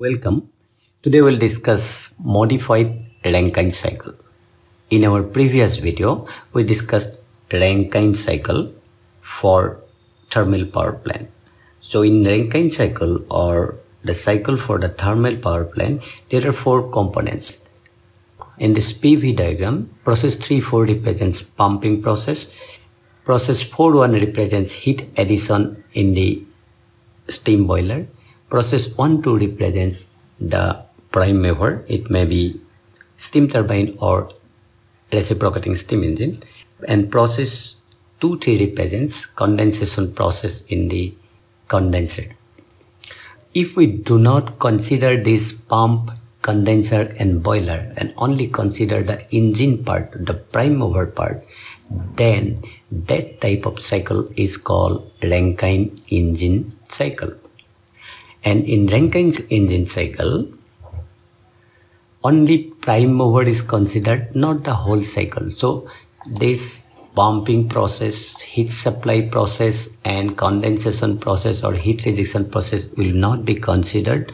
Welcome. Today we'll discuss modified Rankine cycle. In our previous video, we discussed Rankine cycle for thermal power plant. So in Rankine cycle or the cycle for the thermal power plant, there are four components. In this PV diagram, process 3-4 represents pumping process. Process 4-1 represents heat addition in the steam boiler. Process 1-2 represents the prime mover. It may be steam turbine or reciprocating steam engine. And process 2-3 represents condensation process in the condenser. If we do not consider this pump, condenser and boiler and only consider the engine part, the prime mover part, then that type of cycle is called Rankine engine cycle. And in Rankine's engine cycle, only prime mover is considered, not the whole cycle. So this pumping process, heat supply process and condensation process or heat rejection process will not be considered.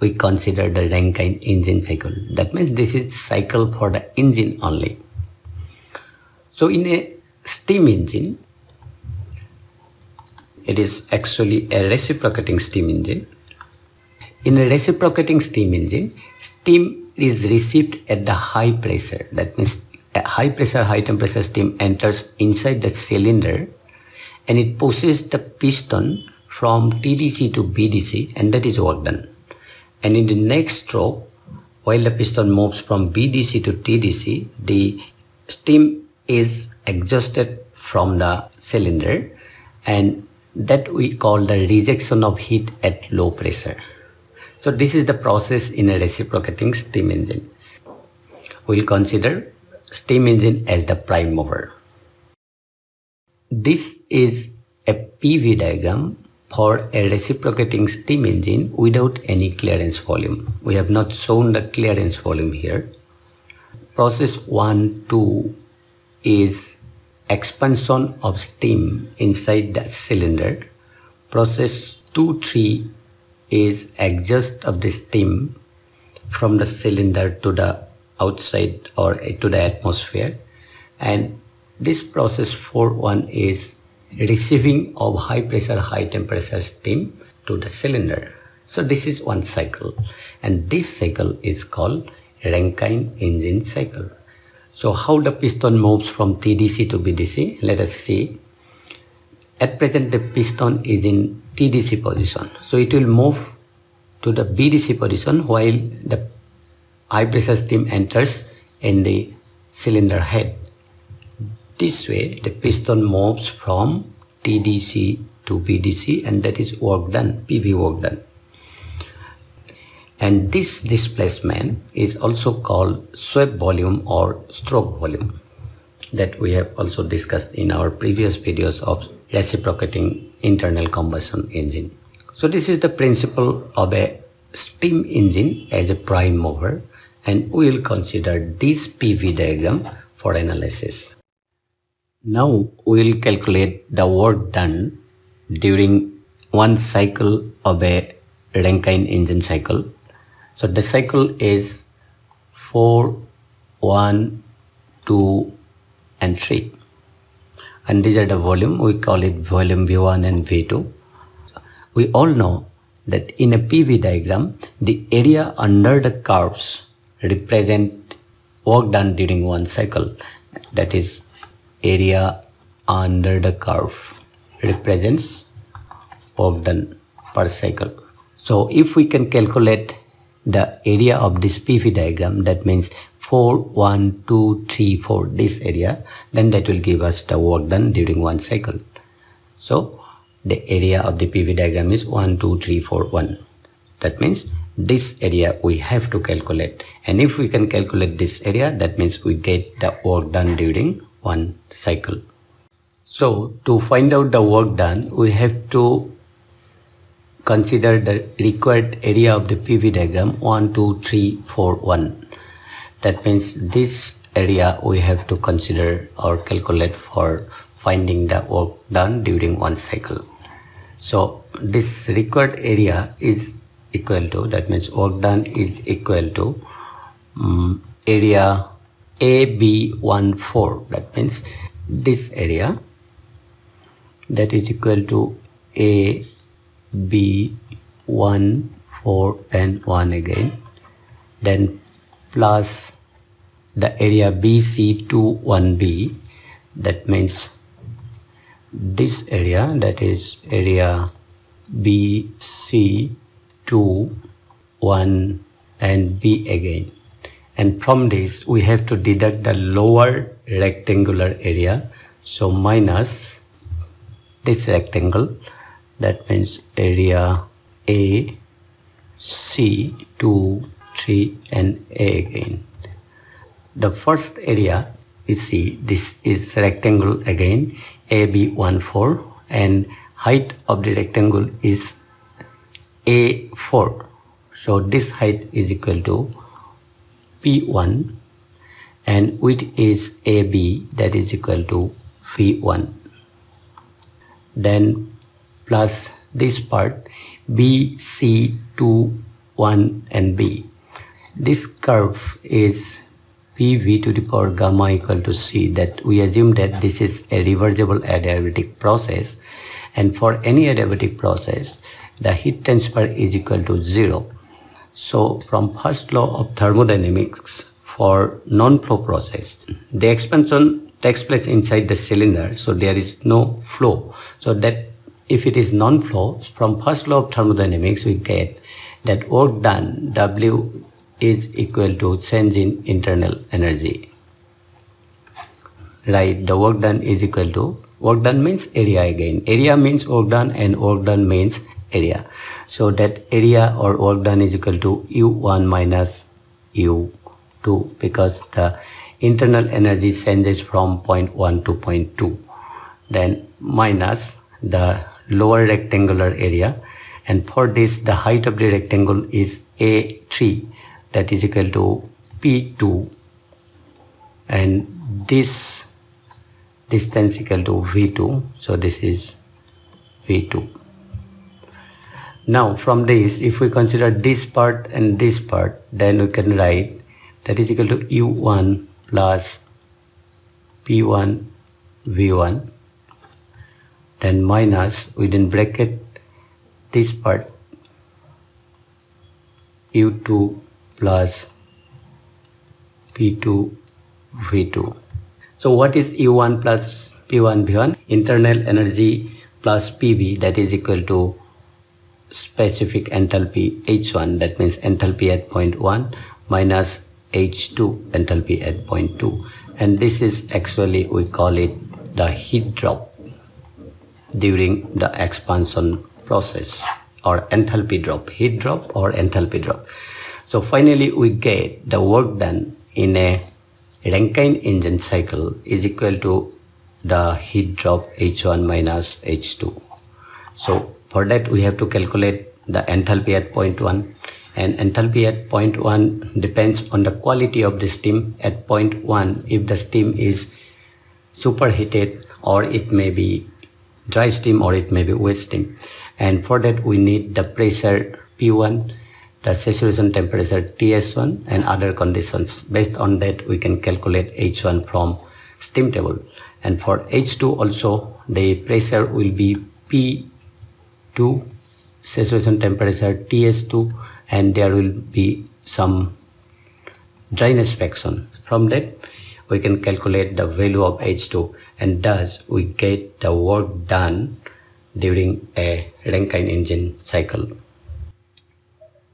We consider the Rankine engine cycle. That means this is cycle for the engine only. So in a steam engine, it is actually a reciprocating steam engine. In a reciprocating steam engine, steam is received at the high pressure. That means a high pressure, high temperature steam enters inside the cylinder and it pushes the piston from TDC to BDC and that is work done. And in the next stroke, while the piston moves from BDC to TDC, the steam is exhausted from the cylinder and that we call the rejection of heat at low pressure. So this is the process in a reciprocating steam engine. We'll consider steam engine as the prime mover. This is a PV diagram for a reciprocating steam engine without any clearance volume. We have not shown the clearance volume here. Process 1, 2 is expansion of steam inside the cylinder. Process 2, 3 is exhaust of the steam from the cylinder to the outside or to the atmosphere. And this process 4-1 is receiving of high pressure high temperature steam to the cylinder. So this is one cycle. And this cycle is called Rankine engine cycle so how the piston moves from TDC to BDC let us see at present the piston is in TDC position so it will move to the BDC position while the high pressure steam enters in the cylinder head. This way the piston moves from TDC to BDC and that is work done, PV work done. And this displacement is also called sweep volume or stroke volume that we have also discussed in our previous videos of reciprocating internal combustion engine. So this is the principle of a steam engine as a prime mover and we will consider this PV diagram for analysis. Now we will calculate the work done during one cycle of a Rankine engine cycle. So the cycle is 4, 1, 2 and 3 and these are the volume we call it volume V1 and V2. We all know that in a PV diagram the area under the curves represent work done during one cycle that is area under the curve represents work done per cycle. So if we can calculate the area of this PV diagram that means 4 1 2 3 4 this area then that will give us the work done during one cycle. So the area of the PV diagram is 1 2 3 4 1 that means this area we have to calculate and if we can calculate this area that means we get the work done during one cycle. So to find out the work done we have to consider the required area of the PV diagram 1 2 3 4 1 that means this area we have to consider or calculate for finding the work done during one cycle. So this required area is equal to that means work done is equal to um, area AB14 that means this area that is equal to A B 1 4 and 1 again. Then plus the area BC2 1B that means this area that is area BC2 1 and B again. And from this we have to deduct the lower rectangular area. So minus this rectangle that means area A C 2 3 and A again. The first area you see this is rectangle again AB14 and height of the rectangle is A4 so this height is equal to P1 and width is AB that is equal to V1 then plus this part BC2 1 and B. This curve is PV to the power gamma equal to C. That we assume that this is a reversible adiabatic process. And for any adiabatic process the heat transfer is equal to zero. So from first law of thermodynamics for non-flow process the expansion takes place inside the cylinder so there is no flow. So that if it is non-flow from first law of thermodynamics we get that work done W is equal to change in internal energy. Right the work done is equal to work done means area again. Area means work done and work done means area. So that area or work done is equal to u1 minus u2 because the internal energy changes from point 1 to point 2 then minus the lower rectangular area. And for this the height of the rectangle is a3 that is equal to p2 and this distance equal to v2 so this is v2 now from this if we consider this part and this part then we can write that is equal to u1 plus p1 v1 then minus within bracket this part u2 plus p2 v2 so what is u1 plus p1 v1 internal energy plus pv that is equal to specific enthalpy h1 that means enthalpy at point 1 minus h2 enthalpy at point 2 and this is actually we call it the heat drop during the expansion process or enthalpy drop, heat drop or enthalpy drop. So finally we get the work done in a Rankine engine cycle is equal to the heat drop H1 minus H2. So for that we have to calculate the enthalpy at point 1 and enthalpy at point 1 depends on the quality of the steam at point 1 if the steam is superheated or it may be dry steam or it may be wet steam. And for that we need the pressure P1 the saturation temperature TS1 and other conditions. Based on that we can calculate H1 from steam table. And for H2 also the pressure will be P2 saturation temperature TS2 and there will be some dryness fraction. From that we can calculate the value of H2 and thus we get the work done during a Rankine engine cycle.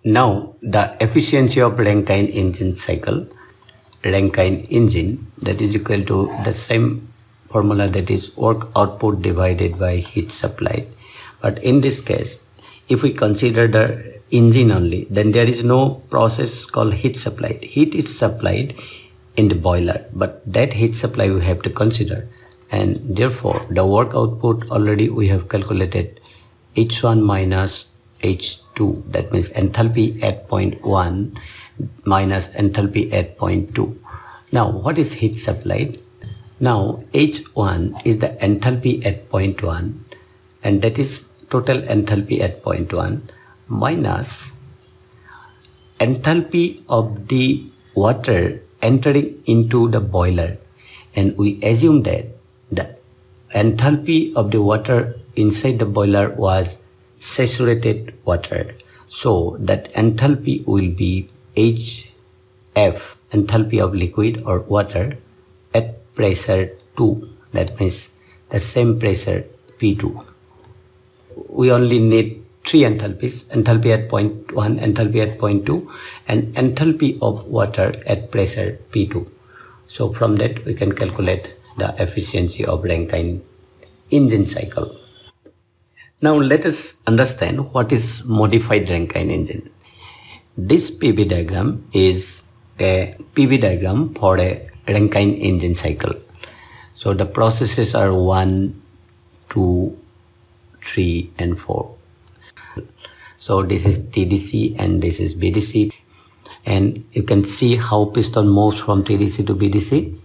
Now the efficiency of Rankine engine cycle, Rankine engine that is equal to the same formula that is work output divided by heat supplied. But in this case, if we consider the engine only, then there is no process called heat supplied. Heat is supplied in the boiler but that heat supply we have to consider and therefore the work output already we have calculated h1 minus h2 that means enthalpy at point 1 minus enthalpy at point 2 now what is heat supplied now h1 is the enthalpy at point 1 and that is total enthalpy at point 1 minus enthalpy of the water entering into the boiler and we assume that the enthalpy of the water inside the boiler was saturated water. So that enthalpy will be HF enthalpy of liquid or water at pressure 2 that means the same pressure P2 we only need three enthalpies enthalpy at point 1 enthalpy at point 2 and enthalpy of water at pressure P2 so from that we can calculate the efficiency of Rankine engine cycle. Now let us understand what is modified Rankine engine. This PV diagram is a PV diagram for a Rankine engine cycle. So the processes are 1 2 3 and 4 so this is TDC and this is BDC and you can see how piston moves from TDC to BDC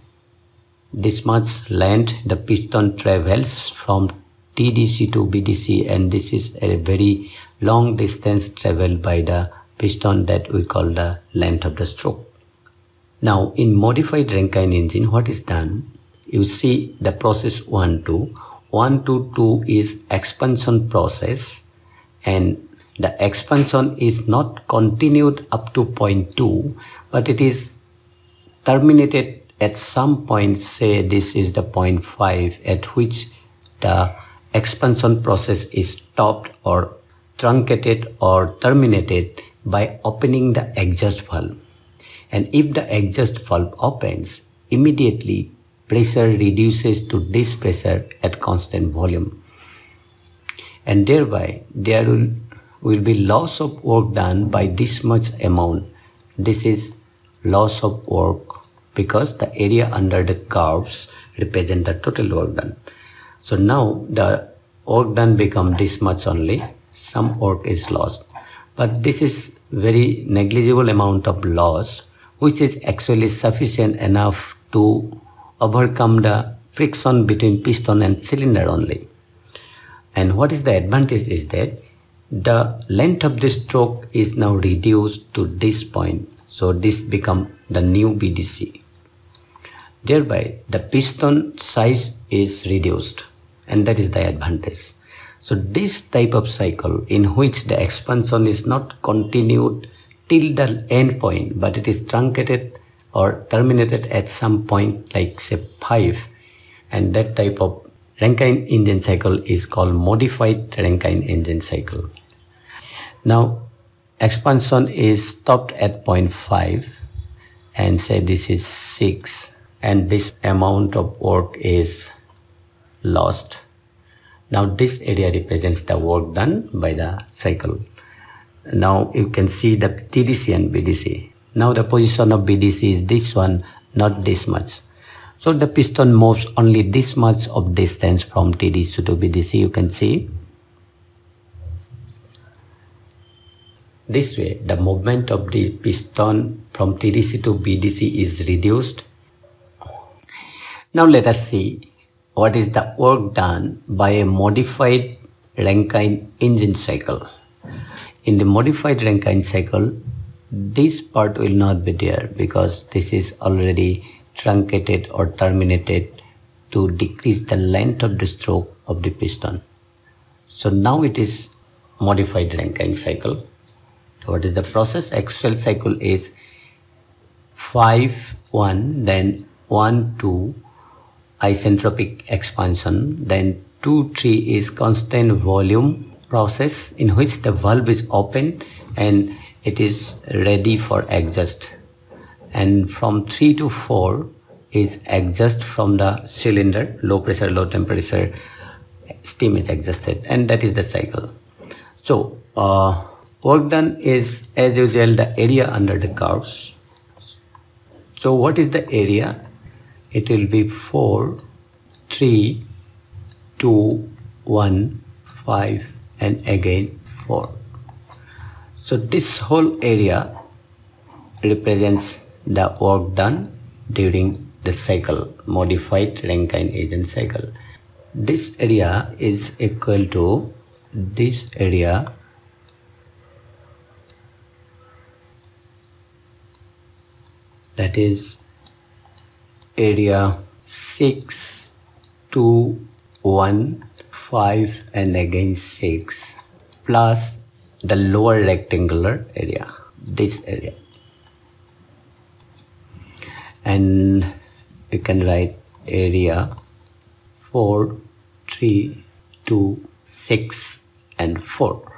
this much length the piston travels from TDC to BDC and this is a very long distance traveled by the piston that we call the length of the stroke. Now in modified Rankine engine what is done? You see the process 1 2 1 to 2 is expansion process and the expansion is not continued up to point 2 but it is terminated at some point say this is the point 5 at which the expansion process is stopped or truncated or terminated by opening the exhaust valve. And if the exhaust valve opens immediately pressure reduces to this pressure at constant volume. And thereby there will will be loss of work done by this much amount. This is loss of work because the area under the curves represent the total work done. So now the work done become this much only. Some work is lost. But this is very negligible amount of loss which is actually sufficient enough to overcome the friction between piston and cylinder only. And what is the advantage is that the length of the stroke is now reduced to this point so this become the new BDC thereby the piston size is reduced and that is the advantage so this type of cycle in which the expansion is not continued till the end point but it is truncated or terminated at some point like say 5 and that type of Rankine engine cycle is called modified Rankine engine cycle. Now expansion is stopped at 0.5 and say this is 6 and this amount of work is lost. Now this area represents the work done by the cycle. Now you can see the TDC and BDC. Now the position of BDC is this one, not this much. So the piston moves only this much of distance from TDC to BDC you can see This way, the movement of the piston from TDC to BDC is reduced. Now let us see what is the work done by a modified Rankine engine cycle. In the modified Rankine cycle, this part will not be there because this is already truncated or terminated to decrease the length of the stroke of the piston. So now it is modified Rankine cycle what is the process? Actual cycle is 5 1 then 1 2 isentropic expansion then 2 3 is constant volume process in which the valve is open and it is ready for exhaust and from 3 to 4 is exhaust from the cylinder low pressure low temperature steam is exhausted and that is the cycle. So uh, Work done is as usual the area under the curves. So what is the area? It will be 4, 3, 2, 1, 5 and again 4. So this whole area represents the work done during the cycle, modified Rankine engine cycle. This area is equal to this area that is area 6 2 1 5 and again 6 plus the lower rectangular area this area. And we can write area 4 3 2 6 and 4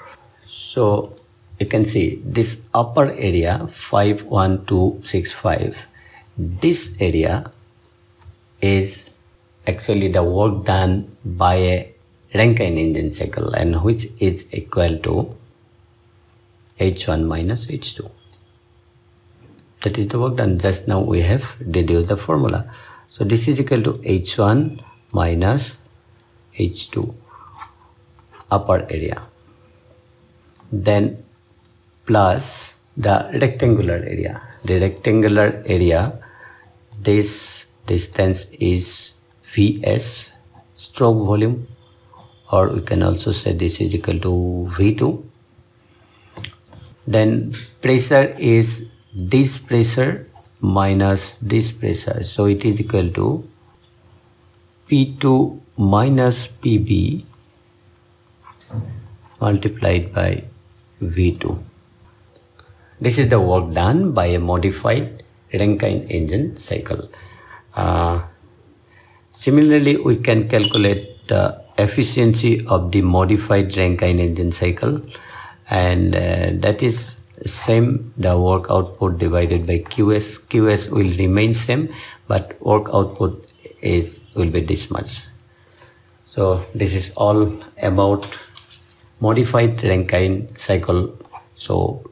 so you can see this upper area 51265 this area is actually the work done by a Rankine engine cycle and which is equal to H1 minus H2 that is the work done. Just now we have deduced the formula. So this is equal to h1 minus h2 upper area. Then plus the rectangular area. The rectangular area this distance is vs stroke volume or we can also say this is equal to v2 then pressure is this pressure minus this pressure. So it is equal to P2 minus PB multiplied by V2 this is the work done by a modified Rankine engine cycle. Uh, similarly we can calculate the efficiency of the modified Rankine engine cycle and uh, that is same the work output divided by qs. Qs will remain same but work output is will be this much. So this is all about modified rankine cycle. So